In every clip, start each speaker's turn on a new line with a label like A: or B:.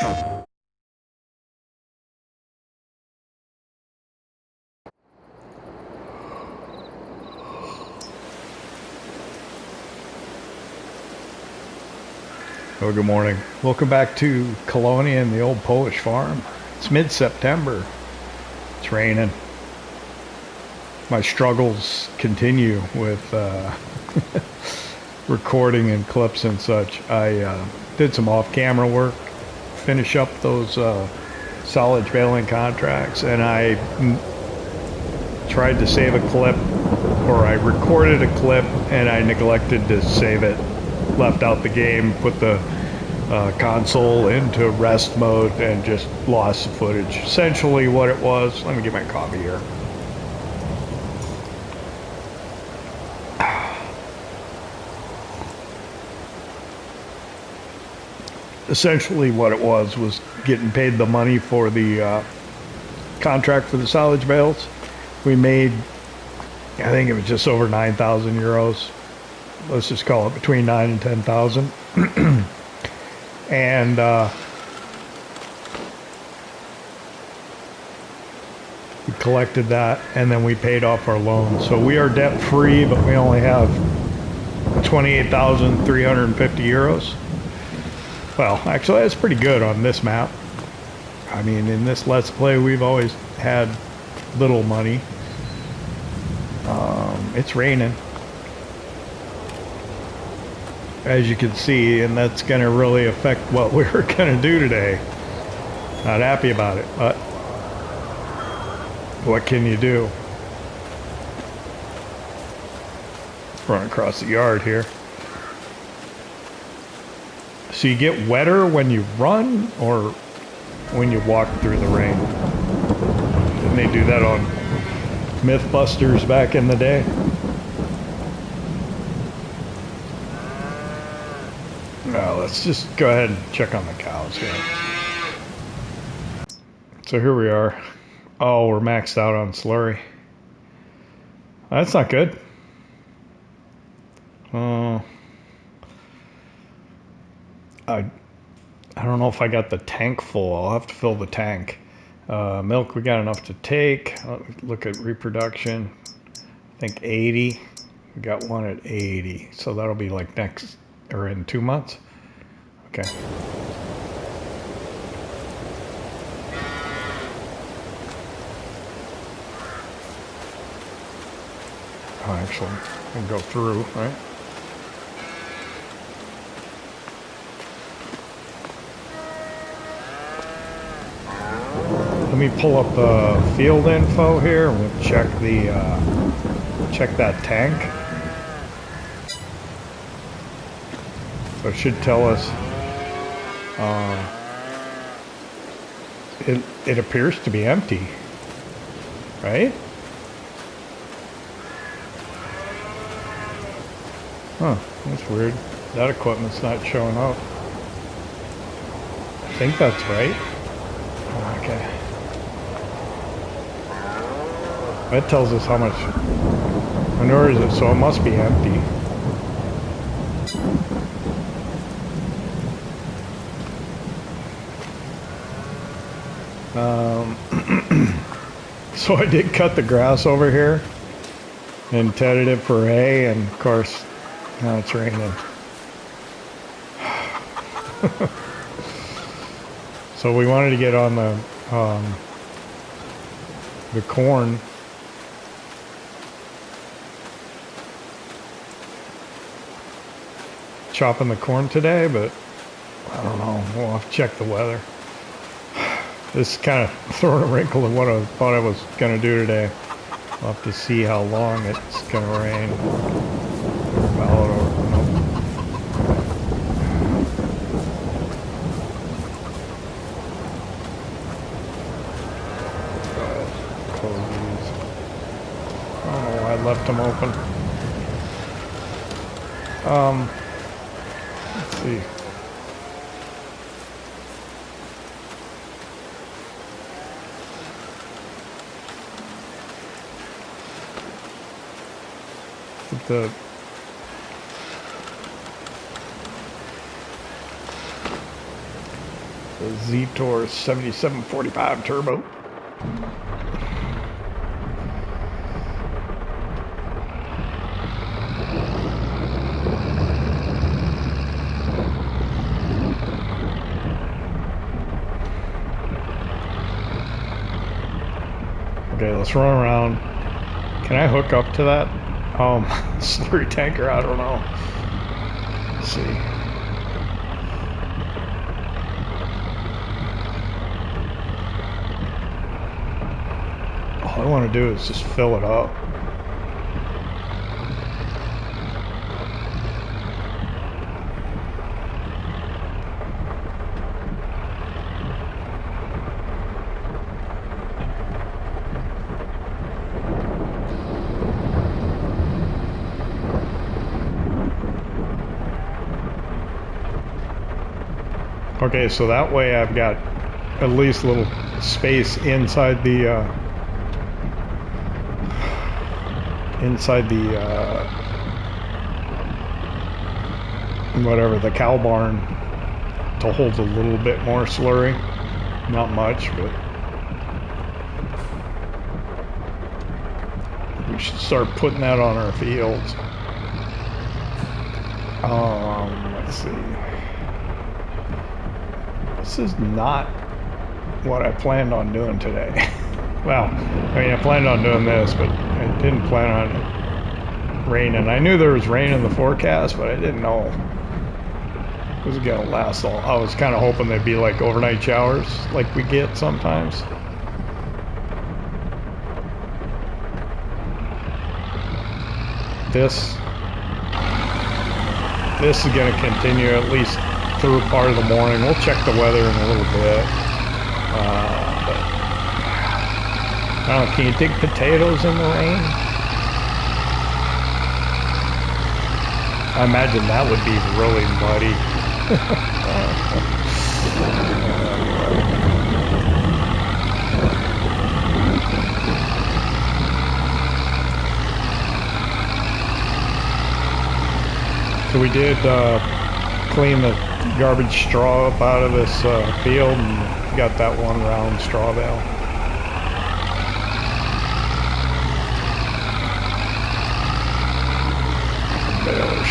A: Oh, good morning. Welcome back to Kolonia and the old Polish farm. It's mid-September. It's raining. My struggles continue with uh, recording and clips and such. I uh, did some off-camera work, finish up those uh, solid baling contracts, and I tried to save a clip, or I recorded a clip and I neglected to save it left out the game, put the uh, console into rest mode, and just lost the footage. Essentially, what it was. Let me get my coffee here. Essentially, what it was was getting paid the money for the uh, contract for the silage bales. We made, I think it was just over 9,000 euros let's just call it between nine and ten thousand. and uh, we collected that, and then we paid off our loan. So we are debt free, but we only have twenty-eight thousand three hundred and fifty euros. Well, actually, that's pretty good on this map. I mean, in this Let's Play, we've always had little money. Um, it's raining as you can see, and that's going to really affect what we're going to do today. Not happy about it, but what can you do? Run across the yard here. So you get wetter when you run or when you walk through the rain? Didn't they do that on Mythbusters back in the day? Well, let's just go ahead and check on the cows here. So here we are. Oh, we're maxed out on slurry. That's not good. Uh, I, I don't know if I got the tank full. I'll have to fill the tank. Uh, milk, we got enough to take. look at reproduction. I think 80. We got one at 80. So that'll be like next, or in two months. Okay. Actually, can go through, right? Let me pull up the field info here and we'll check the uh, check that tank. So it should tell us uh, it, it appears to be empty, right? Huh, that's weird. That equipment's not showing up. I think that's right. Okay. That tells us how much manure is it, so it must be empty. Um, so I did cut the grass over here and tedded it for hay, and of course, now it's raining. so we wanted to get on the um, the corn. Chopping the corn today, but I don't know. We'll have to check the weather. This kind of throwing a wrinkle in what I thought I was going to do today. I'll have to see how long it's going to rain. I left them open. Um, let's see. the Zetor 7745 Turbo. Okay, let's run around. Can I hook up to that? Um, slurry tanker, I don't know. Let's see. Want to do is just fill it up. Okay, so that way I've got at least a little space inside the uh, inside the uh, whatever the cow barn to hold a little bit more slurry. Not much, but we should start putting that on our fields. Um, let's see. This is not what I planned on doing today. well, I mean, I planned on doing this, but I didn't plan on raining. I knew there was rain in the forecast, but I didn't know it was going to last all. I was kind of hoping they'd be like overnight showers like we get sometimes. This this is going to continue at least through part of the morning. We'll check the weather in a little bit. Uh, I can you dig potatoes in the rain? I imagine that would be really muddy. So we did uh, clean the garbage straw up out of this uh, field and got that one round straw bale.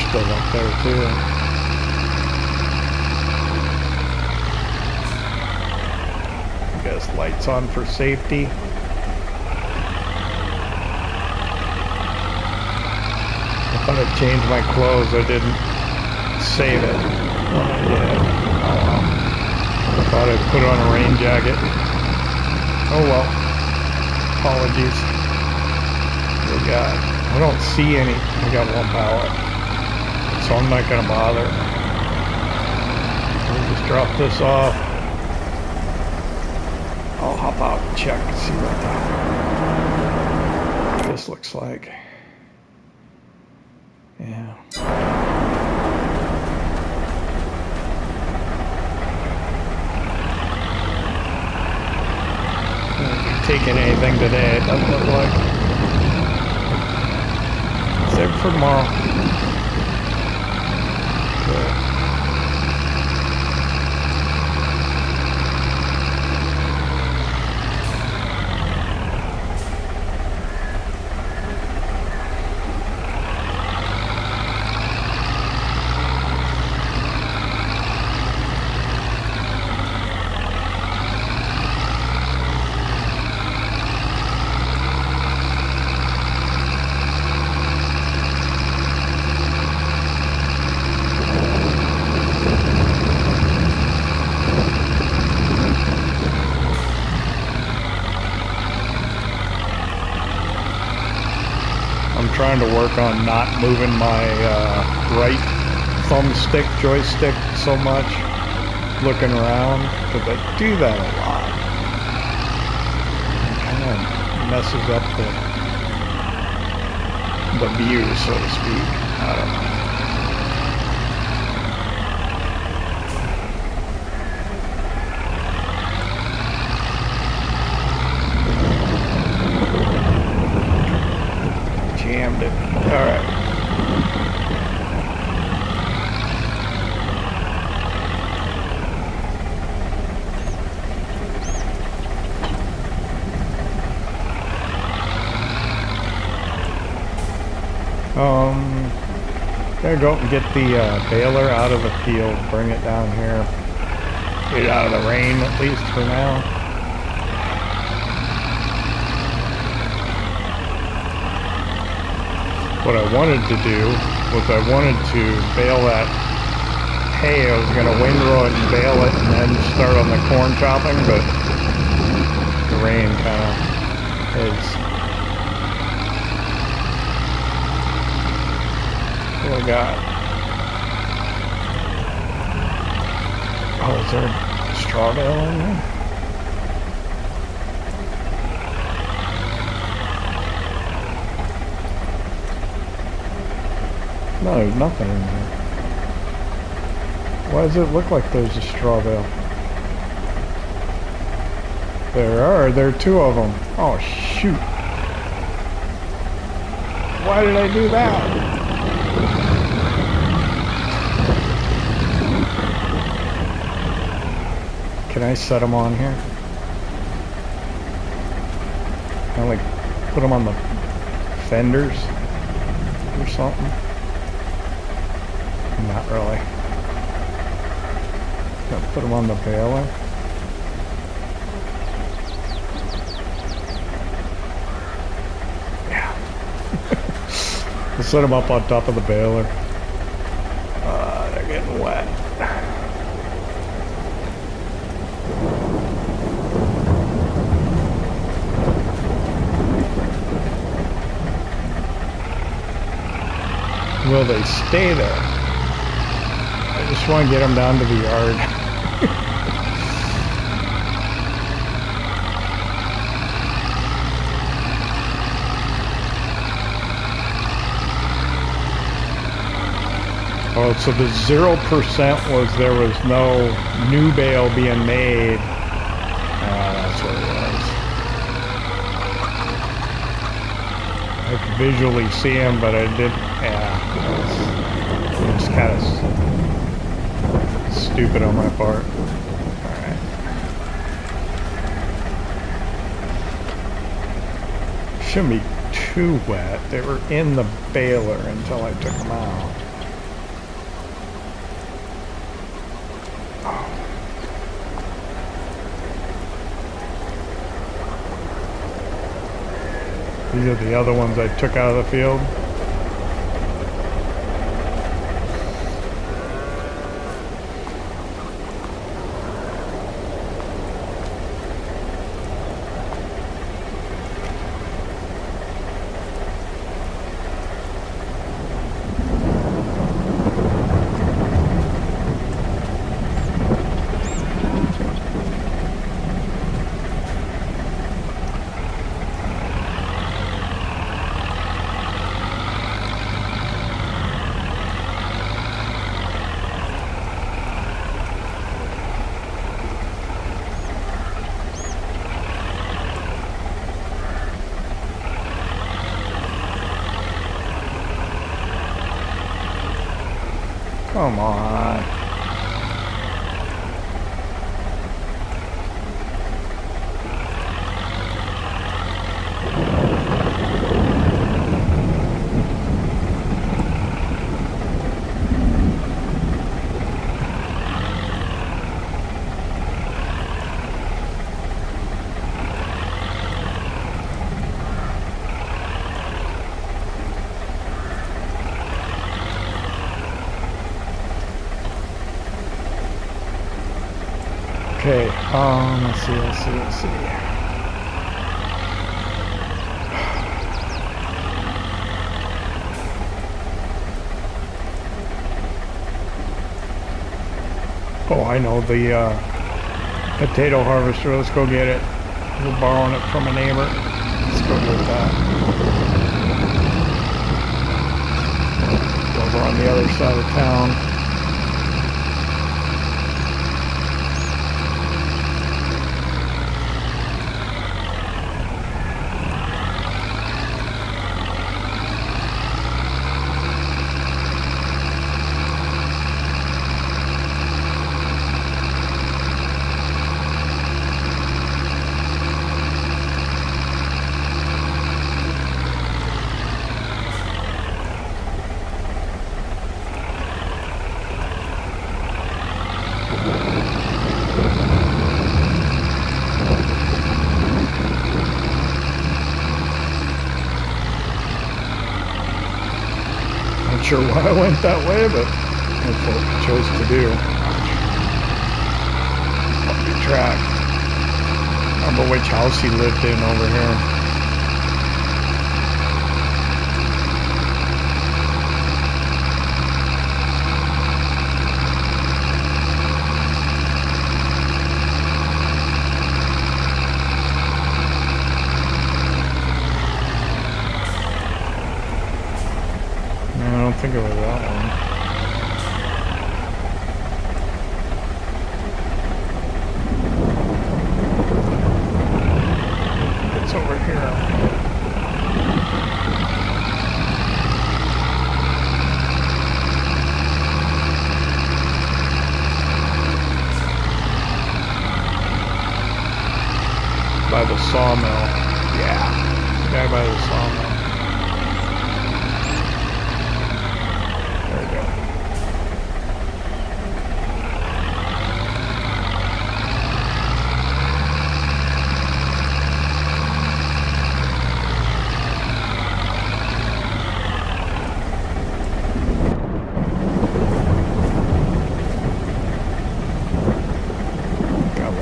A: Still up there too. Guess lights on for safety. I thought I'd change my clothes. I didn't save it when I did. Oh. I thought I'd put on a rain jacket. Oh well. Apologies. We got, I don't see any. I got one pallet. So I'm not going to bother. We'll just drop this off. I'll hop out and check and see what uh, this looks like. Yeah. Taking anything today, it doesn't look like. Save for tomorrow. Trying to work on not moving my uh, right thumbstick joystick so much looking around because I do that a lot. It kind of messes up the the view, so to speak. I don't know. jammed it. All right. Gotta go and get the uh, baler out of the field, bring it down here. Get it out of the rain at least for now. What I wanted to do was I wanted to bale that hay. I was going to windrow it and bale it and then start on the corn chopping, but the rain kind of is What we got? Is there straw bale in there? No, there's nothing in there. Why does it look like there's a straw bale? There are. There are two of them. Oh, shoot. Why did I do that? Can I set them on here? Can I like put them on the fenders or something? Not really. Can I put them on the baler? Yeah. set them up on top of the baler. Uh, they're getting wet. Will they stay there? I just want to get them down to the yard. oh, so the 0% was there was no new bale being made. Uh, that's what it was. I could visually see him, but I didn't. Yeah. It's kind of stupid on my part. Alright. Shouldn't be too wet. They were in the baler until I took them out. These are the other ones I took out of the field. Come on. Okay, um, let's see, let's see. Oh, I know, the uh, potato harvester. Let's go get it. We're borrowing it from a neighbor. Let's go get that. Over on the other side of town. Sure why I went that way, but that's what I chose to do. Track. Remember which house he lived in over here. It was that one. It's over here. By the sawmill. Yeah. The guy by the sawmill.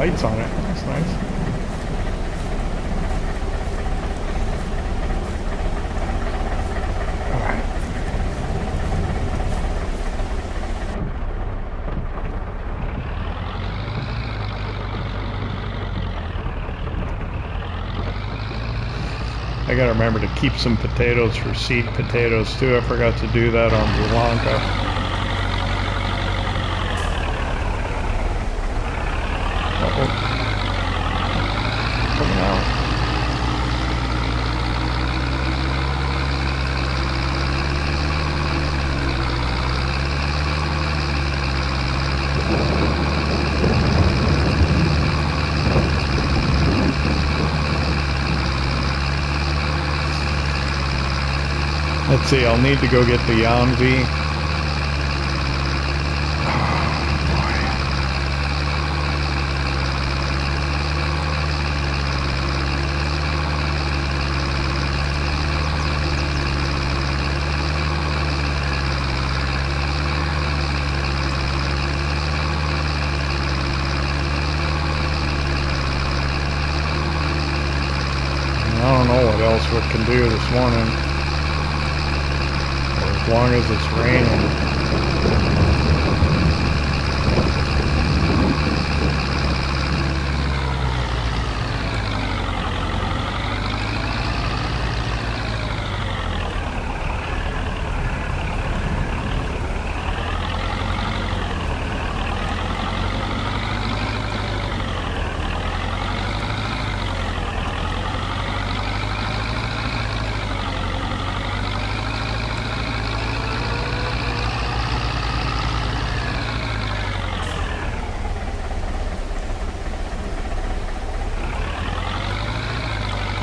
A: lights on it. That's nice. Alright. I gotta remember to keep some potatoes for seed potatoes too. I forgot to do that on Blanca. Let's see, I'll need to go get the Yanvi. I don't know what else we can do morning it's raining.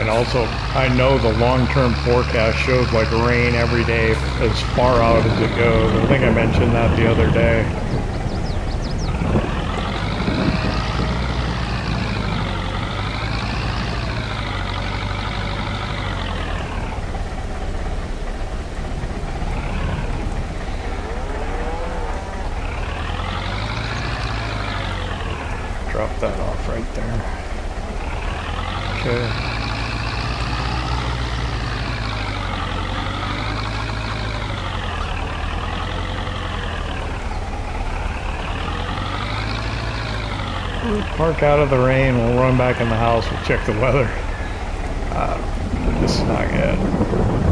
A: And also, I know the long-term forecast shows like rain every day as far out as it goes. I think I mentioned that the other day. Drop that off right there. Okay. Out of the rain. We'll run back in the house. We'll check the weather. Uh, this is not good.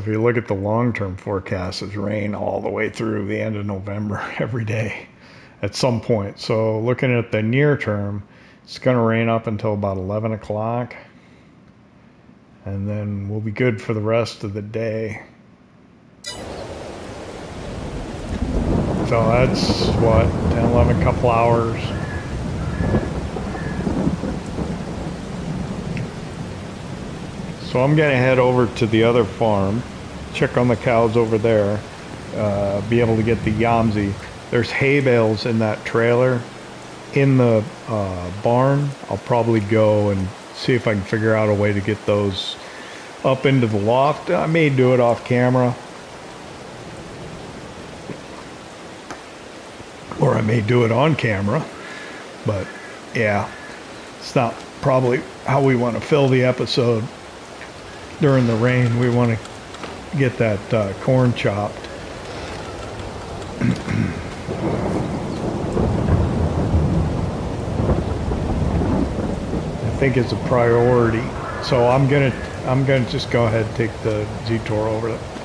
A: If you look at the long-term forecast, it's rain all the way through the end of November every day at some point. So looking at the near term, it's going to rain up until about 11 o'clock. And then we'll be good for the rest of the day. So that's what, 10, 11 couple hours. So I'm gonna head over to the other farm, check on the cows over there, uh, be able to get the Yamsi. There's hay bales in that trailer in the uh, barn. I'll probably go and see if I can figure out a way to get those up into the loft. I may do it off camera. Or I may do it on camera. But yeah, it's not probably how we want to fill the episode during the rain. We want to get that uh, corn chopped. I think it's a priority. So I'm gonna I'm gonna just go ahead and take the Zetor over there.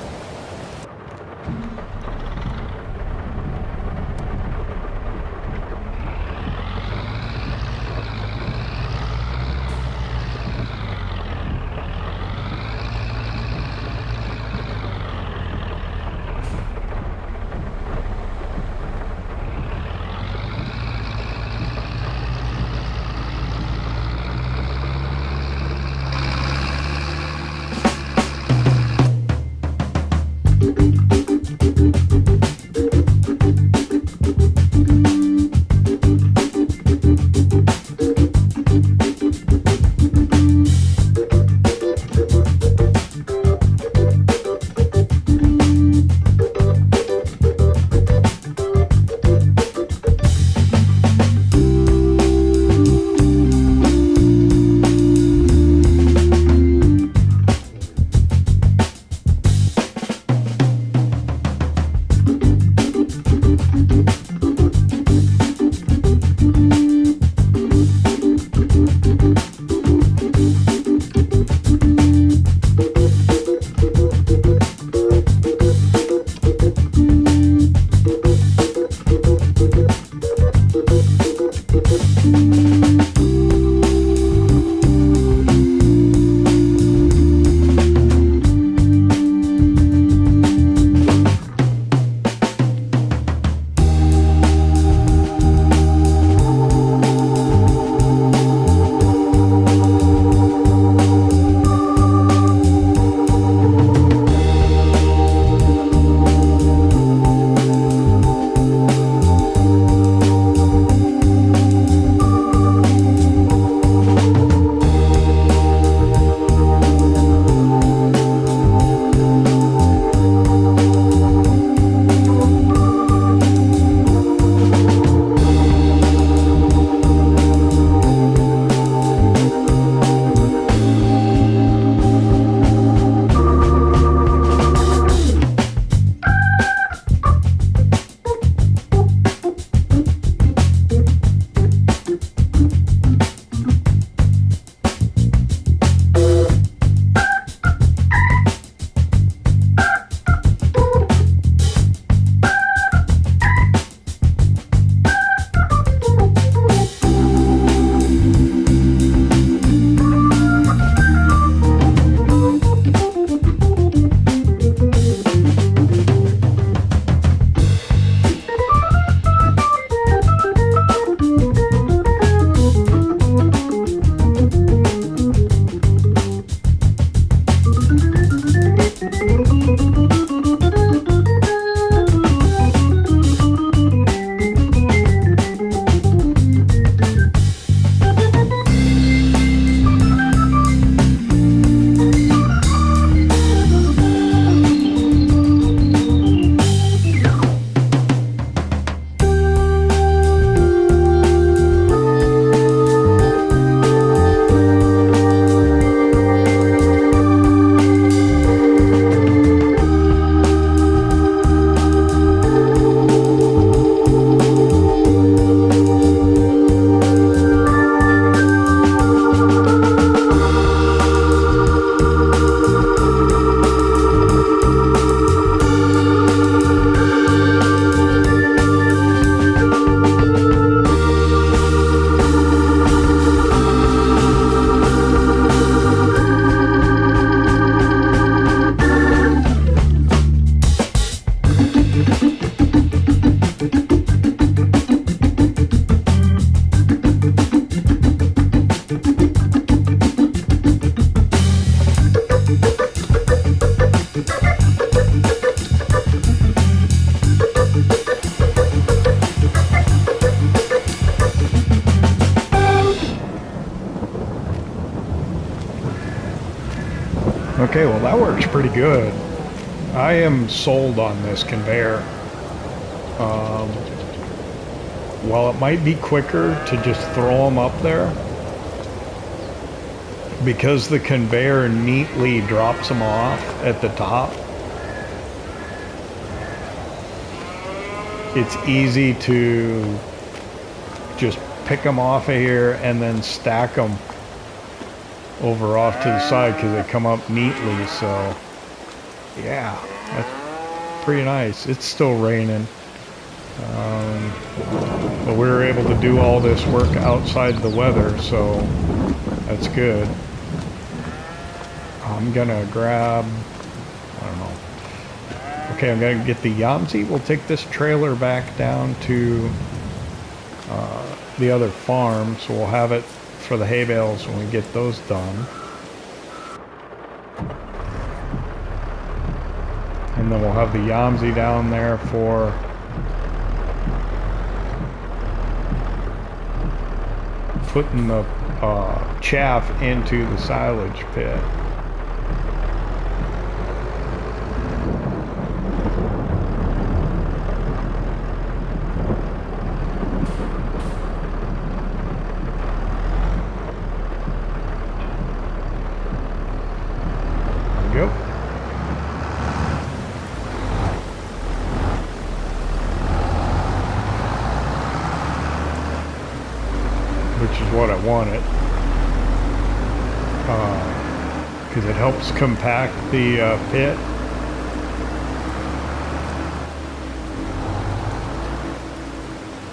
A: Pretty good. I am sold on this conveyor. Um, while it might be quicker to just throw them up there, because the conveyor neatly drops them off at the top, it's easy to just pick them off of here and then stack them over off to the side because they come up neatly. So, yeah, that's pretty nice. It's still raining. Um, but we were able to do all this work outside the weather, so that's good. I'm gonna grab, I don't know. Okay, I'm gonna get the Yamsi. We'll take this trailer back down to uh, the other farm, so we'll have it for the hay bales when we get those done. And then we'll have the Yamsi down there for putting the uh, chaff into the silage pit. There we go. which is what I wanted. Because it helps compact the uh, pit.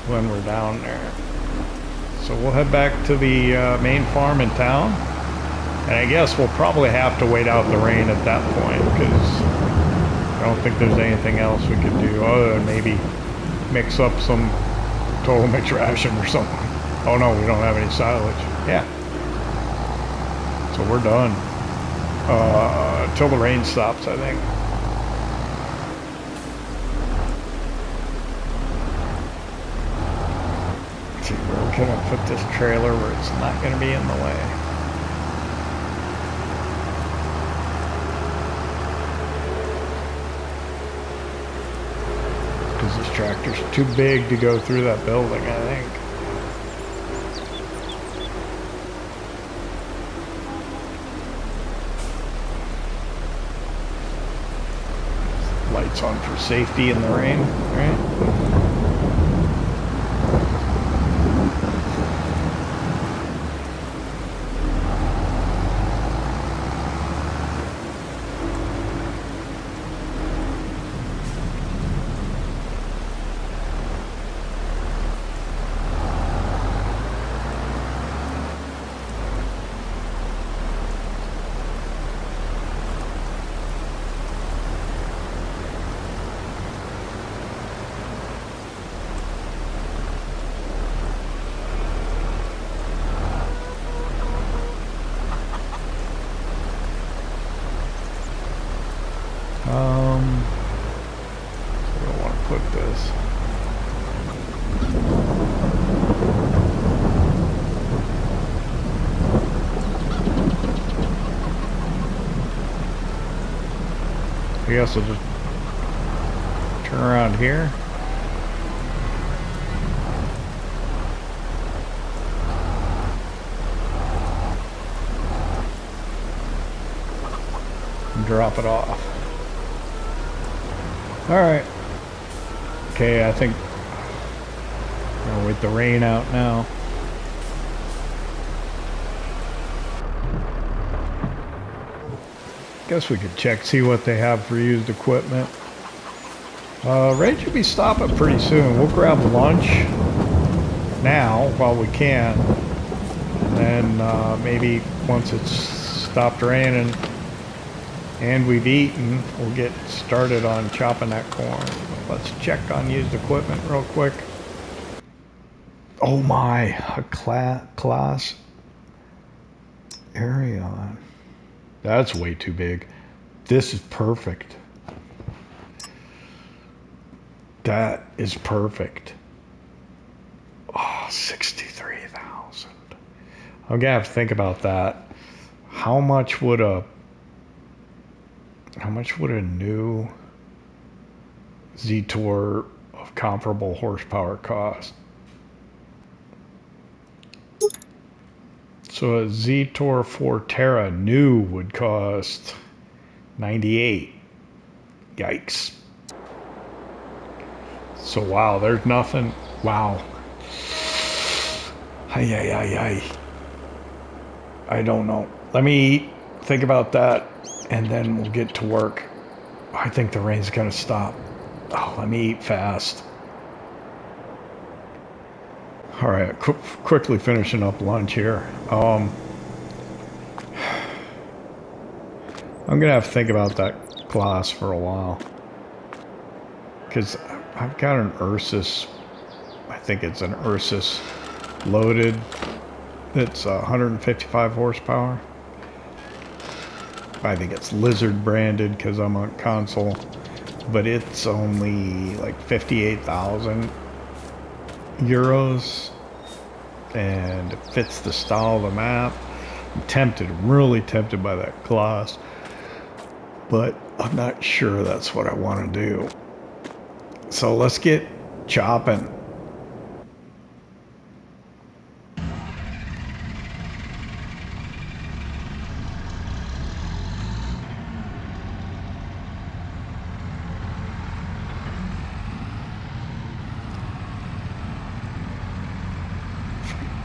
A: When we're down there. So we'll head back to the uh, main farm in town. And I guess we'll probably have to wait out the rain at that point because I don't think there's anything else we could do other than maybe mix up some total mix ration or something. Oh no, we don't have any silage. Yeah. So we're done. Uh, till the rain stops, I think. Let's see, where can I put this trailer where it's not going to be in the way? Because this tractor's too big to go through that building, I think. Lights on for safety in the rain, right? Um, where do I want to put this? I guess I'll just turn around here. And drop it off. Alright. Okay, I think I'll wait the rain out now. Guess we could check, see what they have for used equipment. Uh, should be stopping pretty soon. We'll grab lunch now while we can. And then uh, maybe once it's stopped raining and we've eaten, we'll get started on chopping that corn. Let's check on used equipment real quick. Oh my, a cla Claas Arion. That's way too big. This is perfect. That is perfect. Ah, oh, 63,000. I'm gonna have to think about that. How much would a how much would a new Zetor of comparable horsepower cost? So a a Zetor Forterra new would cost 98. Yikes. So wow, there's nothing. Wow. Ay, ay, ay, ay. I don't know. Let me think about that and then we'll get to work. I think the rain's going to stop. Oh, let me eat fast. All right, qu quickly finishing up lunch here. Um, I'm to have to think about that Claas for a while. Because I've got an Ursus, I think it's an Ursus loaded. It's 155 horsepower. I think it's Lizard branded because I'm on console, but it's only like 58,000 euros and it fits the style of the map. I'm tempted, really tempted by that Claas, but I'm not sure that's what I want to do. So let's get chopping.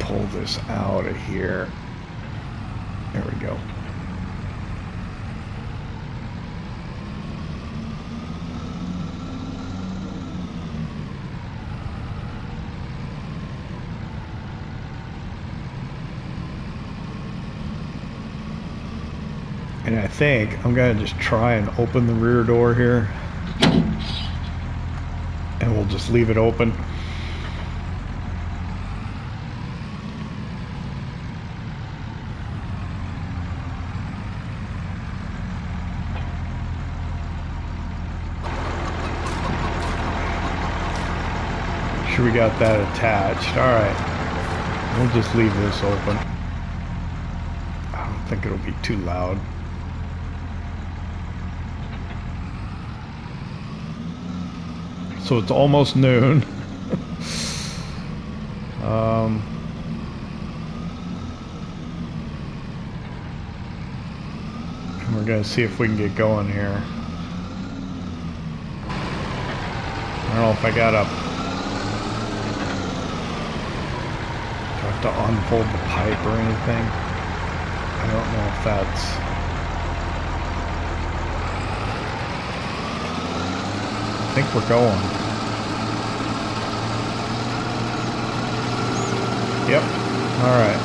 A: pull this out of here. There we go. And I think I'm to just try and open the rear door here. And we'll just leave it open. sure we got that attached. All right. We'll just leave this open. I don't think it'll be too loud. So it's almost noon. um, we're going to see if we can get going here. I don't know if I got up have to unfold the pipe or anything. I don't know if that's... think we're going. Yep. Alright.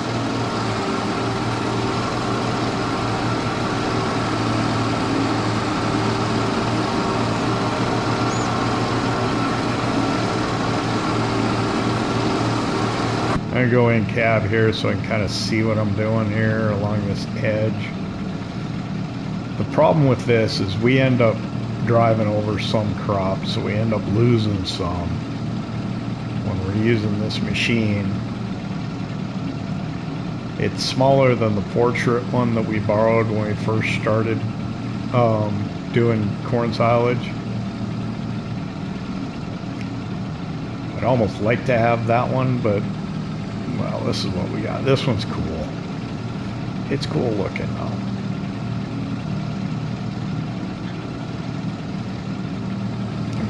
A: I'm gonna go in cab here so I can kind of see what I'm doing here along this edge. The problem with this is we end up driving over some crops, so we end up losing some when we're using this machine. It's smaller than the Fortschritt one that we borrowed when we first started um, doing corn silage. I'd almost like to have that one, but well, this is what we got. This one's cool. It's cool looking though.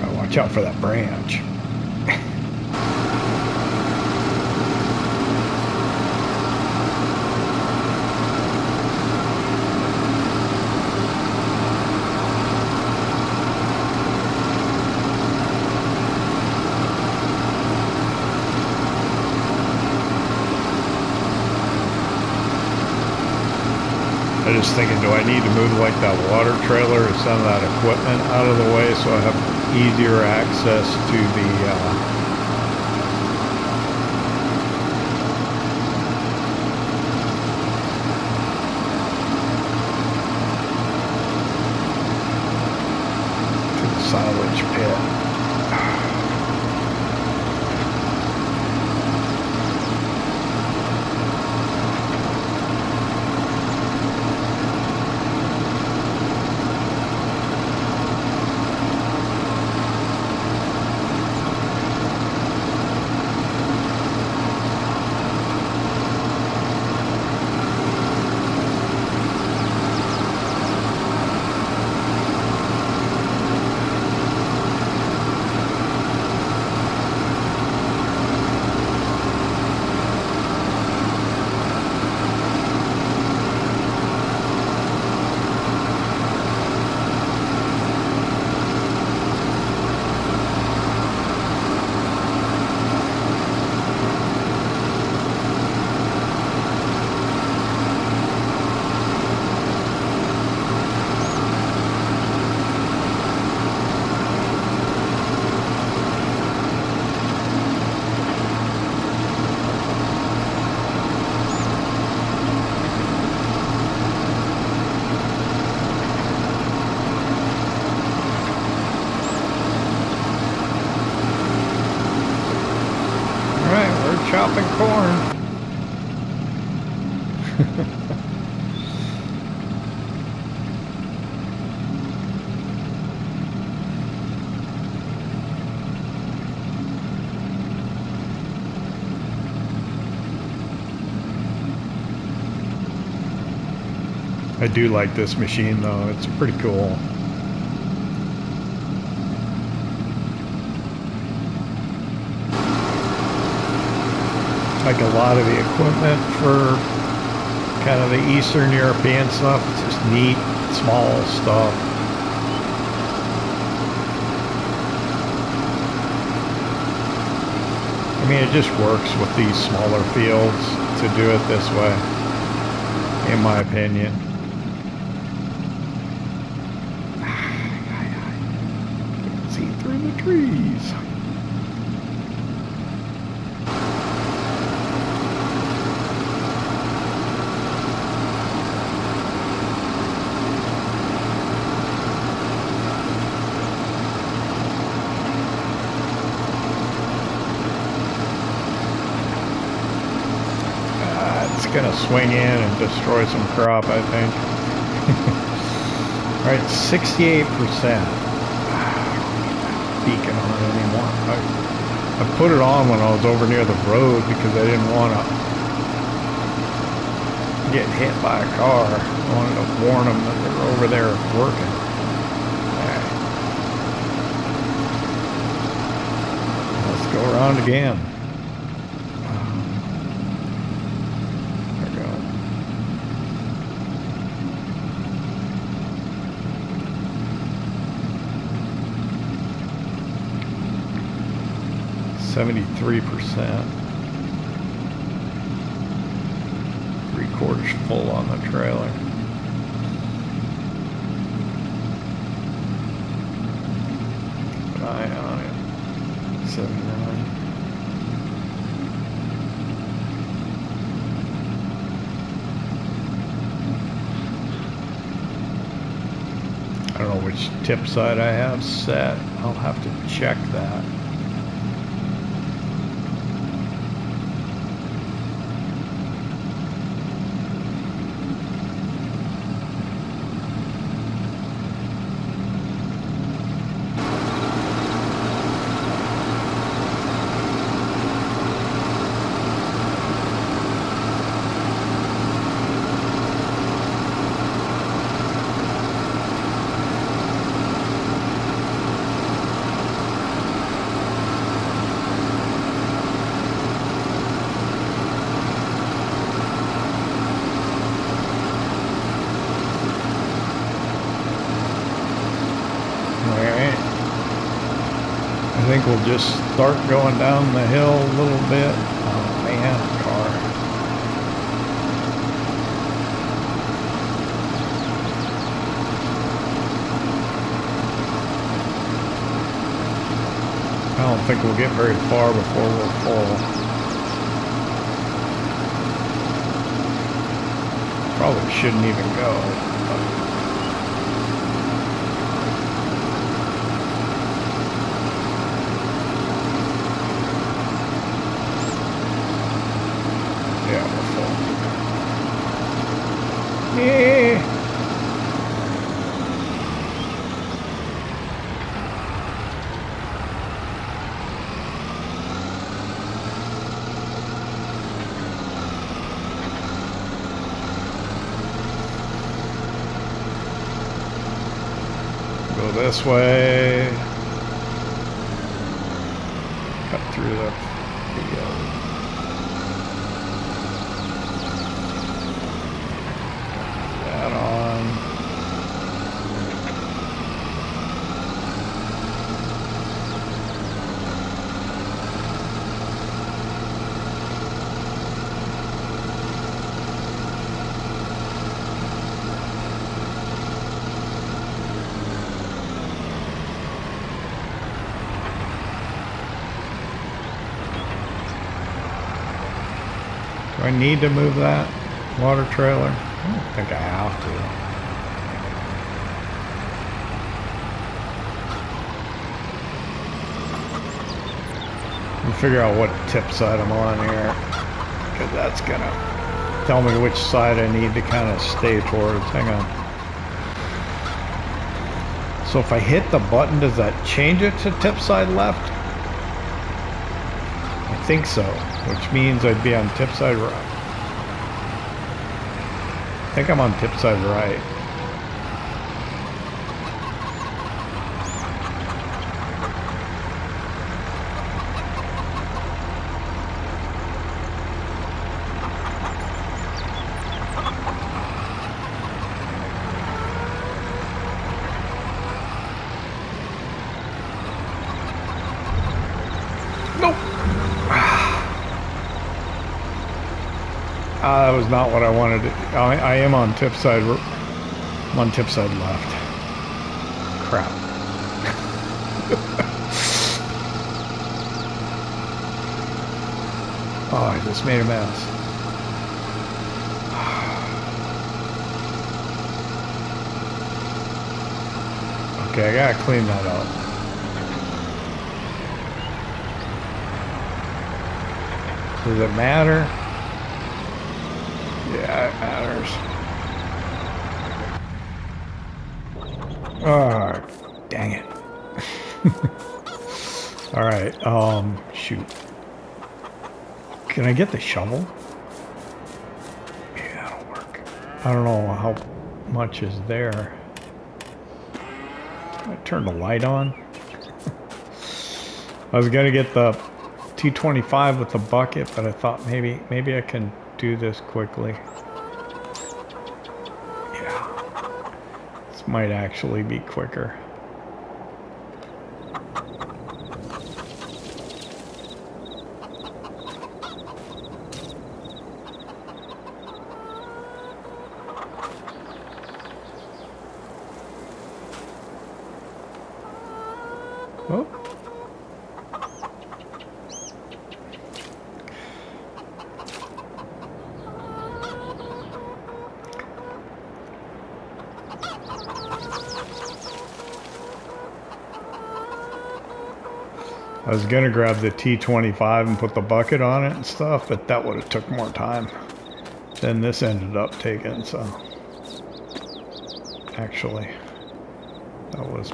A: gotta watch out for that branch. I'm just thinking, do I need to move like that water trailer or some of that equipment out of the way so I have easier access to the uh, to the silage pit. popping corn. I do like this machine though, it's pretty cool. Like a lot of the equipment for kind of the Eastern European stuff, it's just neat, small stuff. I mean, it just works with these smaller fields to do it this way, in my opinion. See through the trees. going to swing in and destroy some crop, I think. All right, 68%. On it anymore. I, I put it on when I was over near the road because I didn't want to get hit by a car. I wanted to warn them that they're over there working. Let's go around again. Seventy-three percent. Three quarters full on the trailer. Keep an eye on it. Seventy-nine. I don't know which tip side I have set. I'll have to check that. Alright. Just start going down the hill a little bit. Oh man, car. I don't think we'll get very far before we're full. Probably shouldn't even go. but- Yeah, we're full. Yeah. Go this way. Cut through the field. that on. Do I need to move that water trailer? I don't think I have to. Let me figure out what tip side I'm on here. Because that's going to tell me which side I need to kind of stay towards. Hang on. So if I hit the button, does that change it to tip side left? I think so, which means I'd be on tip side right. I think I'm on tip side right. Uh, that was not what I wanted. To, I, am on tip side. I'm on tip side left. Crap. oh, I just made a mess. Okay, I gotta clean that up. Does it matter? Yeah, it matters. Oh, dang it. All right, um, shoot. Can I get the shovel? Yeah, that'll work. I don't know how much is there. I turn the light on. I was gonna get the T25 with the bucket, but I thought maybe maybe I can do this quickly. Yeah. This might actually be quicker. Was gonna grab the T25 and put the bucket on it and stuff, but that would have took more time than this ended up taking, so actually that was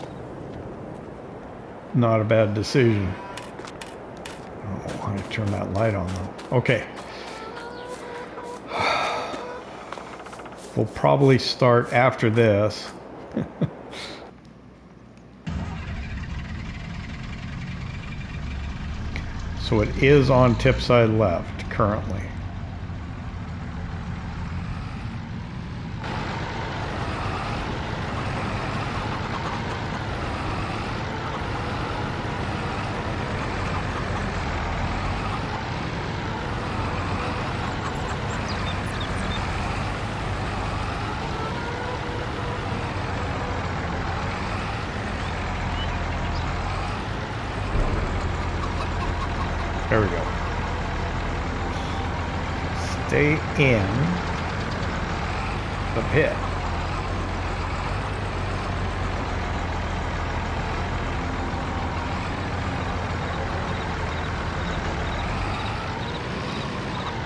A: not a bad decision. Oh, I don't want to turn that light on though. Okay. We'll probably start after this. So it is on tip side left currently. There we go. Stay in the pit.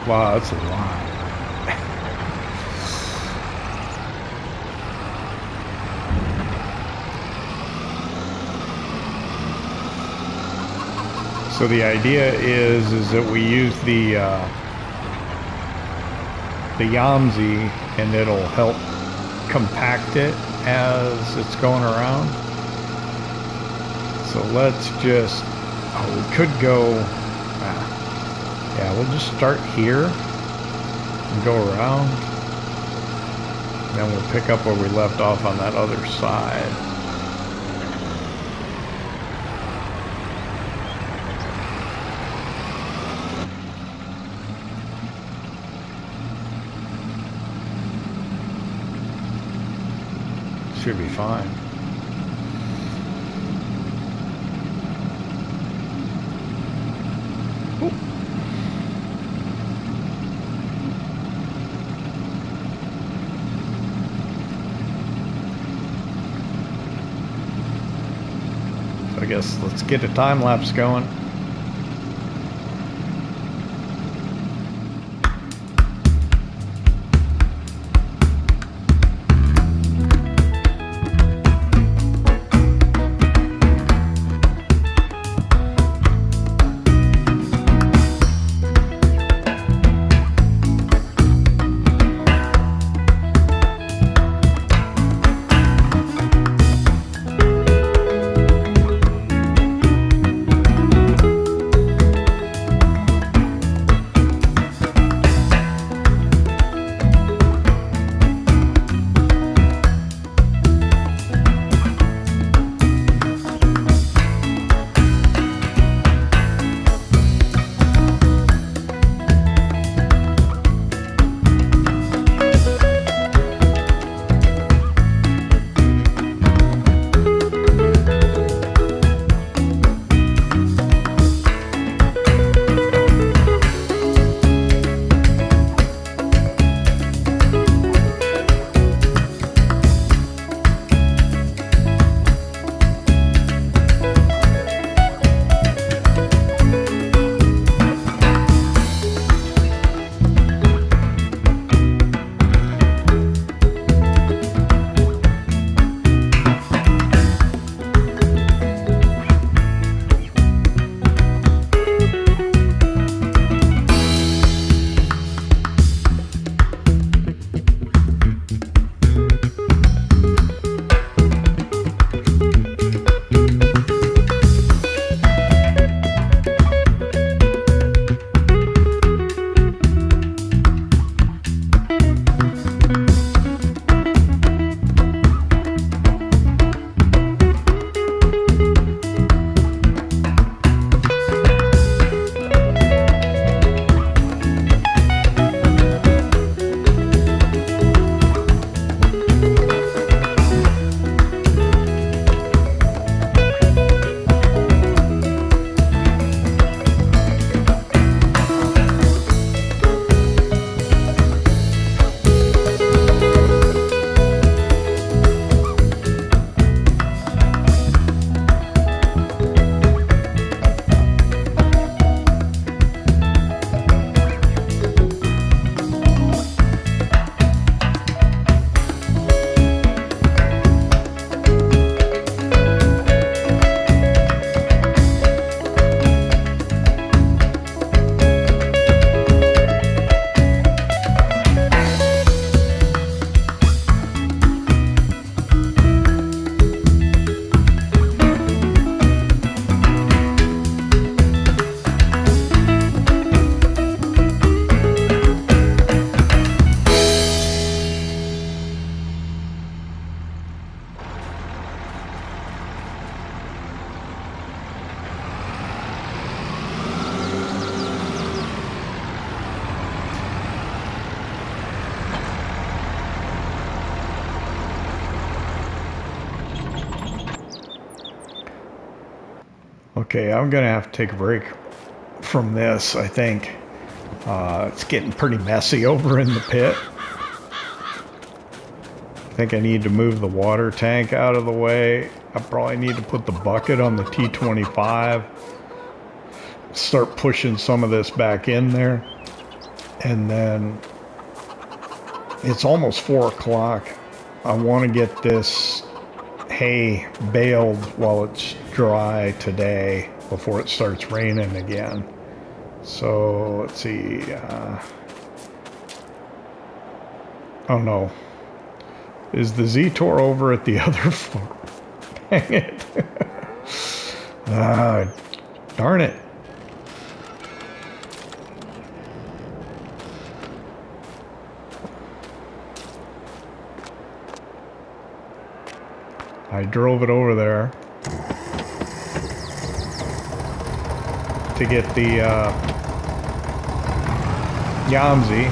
A: Wow, that's a lot. So the idea is is that we use the uh, the Yamzi and it'll help compact it as it's going around. So let's just oh, we could go ah, yeah we'll just start here and go around. Then we'll pick up where we left off on that other side. Should be fine. So I guess let's get a time lapse going. I'm gonna have to take a break from this, I think. Uh, it's getting pretty messy over in the pit. I think I need to move the water tank out of the way. I probably need to put the bucket on the T25. Start pushing some of this back in there. And then it's almost four o'clock. I want to get this hay baled while it's dry today before it starts raining again. So let's see. Uh, oh no. Is the Zetor over at the other floor? Dang it. ah, darn it. I drove it over there to get the uh, Yamsi.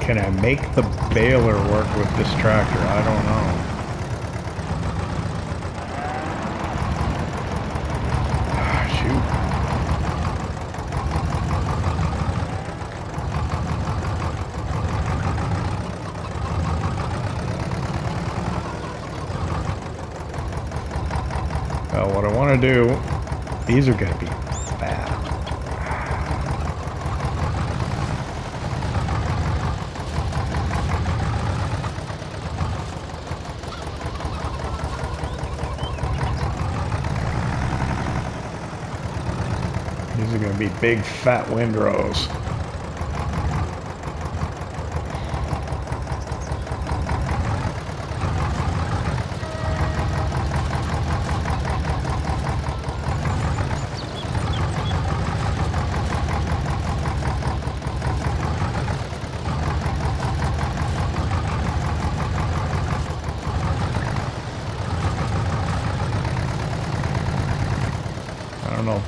A: Can I make the baler work with this tractor? I don't know. Ah, Shoot. Well, what I want to do, these are going to be fat. These are going to be big fat windrows.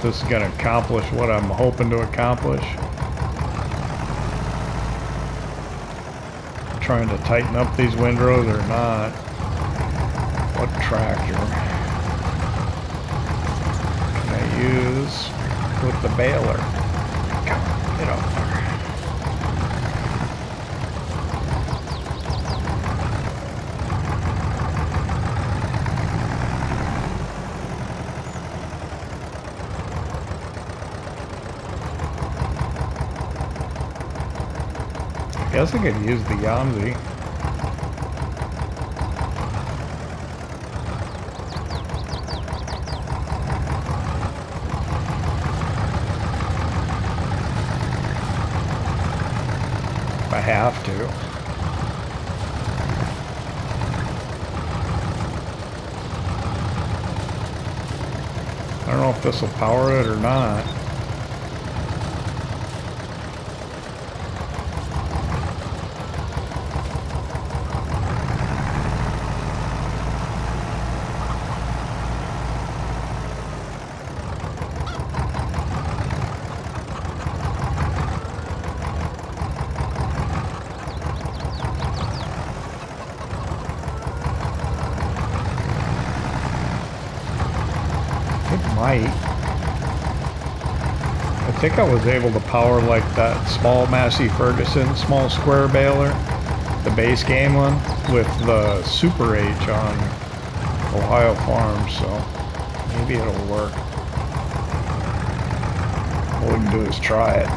A: This is going to accomplish what I'm hoping to accomplish. Trying to tighten up these windrows or not. What tractor can I use with the baler? Guess I could use the Yamzi. If I have to. I don't know if this will power it or not. It might. I think I was able to power like that small Massey Ferguson small square baler, the base game one, with the Super H on Ohio Farm, so maybe it'll work. All we can do is try it.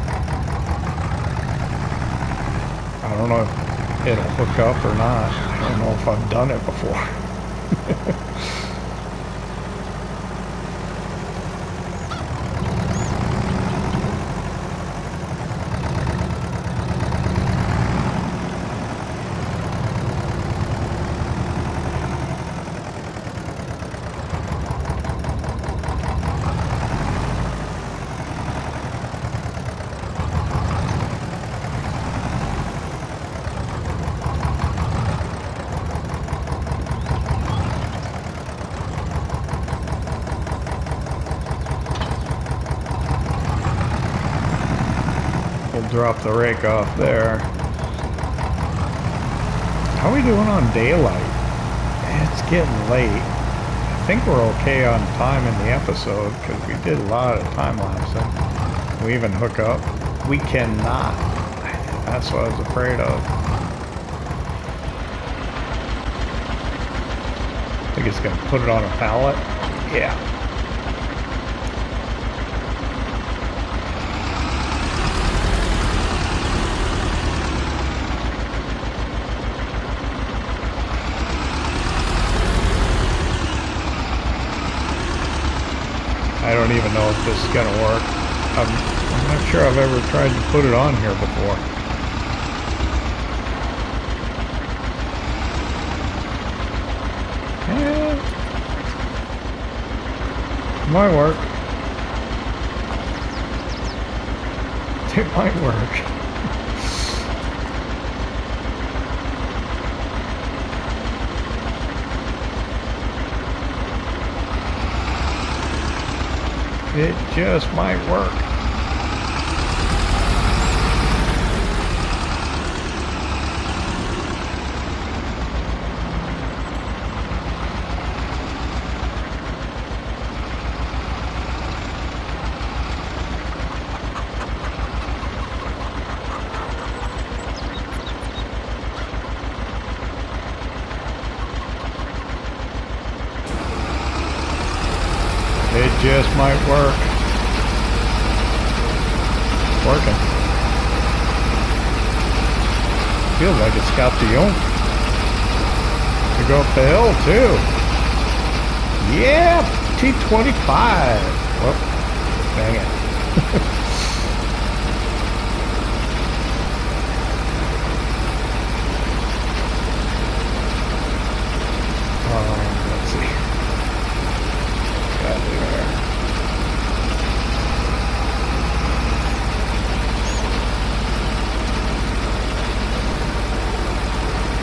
A: I don't know if it'll hook up or not. I don't know if I've done it before. drop the rake off there. How are we doing on daylight? It's getting late. I think we're okay on time in the episode because we did a lot of time lapsing. We even hook up. We cannot. That's what I was afraid of. I think it's gonna put it on a pallet. Yeah. I don't know if this is gonna work. I'm, I'm not sure I've ever tried to put it on here before. Eh, might work. It might work. It just might work. It just might work. It's working. Feels like it's got the oomph to go up the hill too. Yeah, T25. Whoop, dang it. um, let's see. Got there.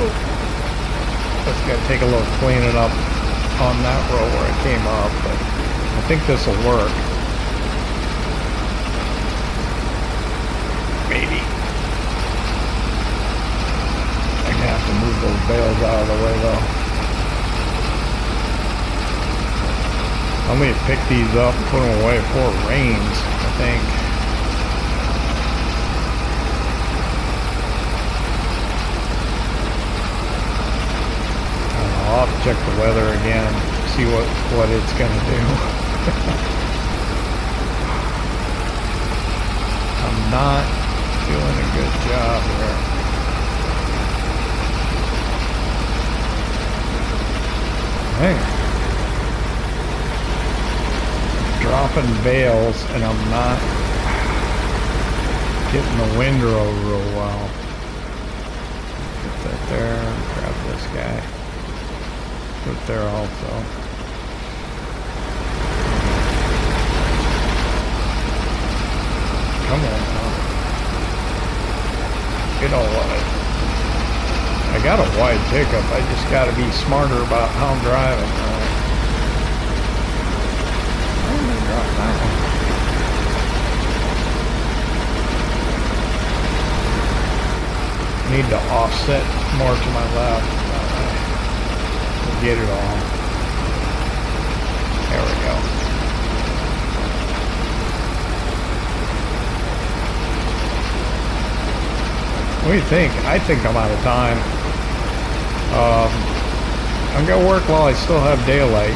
A: Just gotta take a little cleaning up on that row where it came up, but I think this will work. Maybe. I'm gonna have to move those bales out of the way though. I'm gonna pick these up and put them away before it rains, I think. I'll have to check the weather again, see what, what it's gonna do. I'm not doing a good job here. Man. Dropping bales and I'm not getting the windrow real well. Put that there, grab this guy. Put there also. Come on. You know what? I got a wide pickup. I just gotta be smarter about how I'm driving. Need to offset more to my left. Way. We'll get it all. There we go. What do you think? I think I'm out of time. Um, I'm gonna work while I still have daylight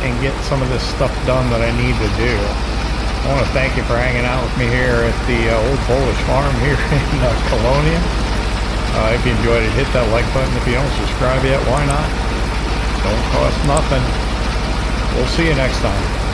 A: and get some of this stuff done that I need to do. I want to thank you for hanging out with me here at the uh, old Polish farm here in uh, Kolonia. Uh, if you enjoyed it, hit that like button. If you don't subscribe yet, why not? Don't cost nothing. We'll see you next time.